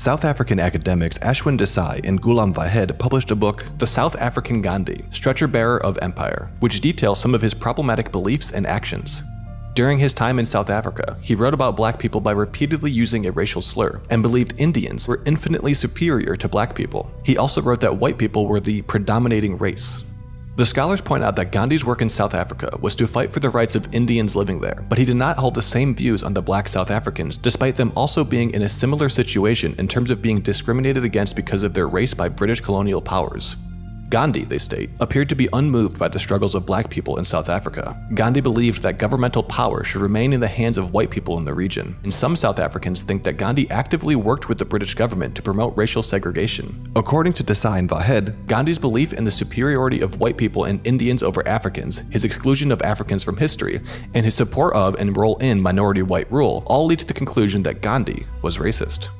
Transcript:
South African academics Ashwin Desai and Ghulam Vahed published a book, The South African Gandhi, Stretcher Bearer of Empire, which details some of his problematic beliefs and actions. During his time in South Africa, he wrote about black people by repeatedly using a racial slur and believed Indians were infinitely superior to black people. He also wrote that white people were the predominating race, the scholars point out that Gandhi's work in South Africa was to fight for the rights of Indians living there, but he did not hold the same views on the black South Africans, despite them also being in a similar situation in terms of being discriminated against because of their race by British colonial powers. Gandhi, they state, appeared to be unmoved by the struggles of black people in South Africa. Gandhi believed that governmental power should remain in the hands of white people in the region, and some South Africans think that Gandhi actively worked with the British government to promote racial segregation. According to Desai and Vahed, Gandhi's belief in the superiority of white people and Indians over Africans, his exclusion of Africans from history, and his support of and role in minority white rule all lead to the conclusion that Gandhi was racist.